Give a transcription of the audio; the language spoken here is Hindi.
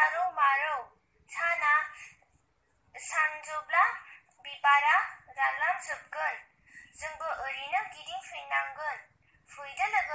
सानजाहा जारौ मारौ सानजोब्ला बिबारा रानलांजोबगोन। जोंबो ओरैनो गिदिंफिननांगोन। फैदो लोगोफोर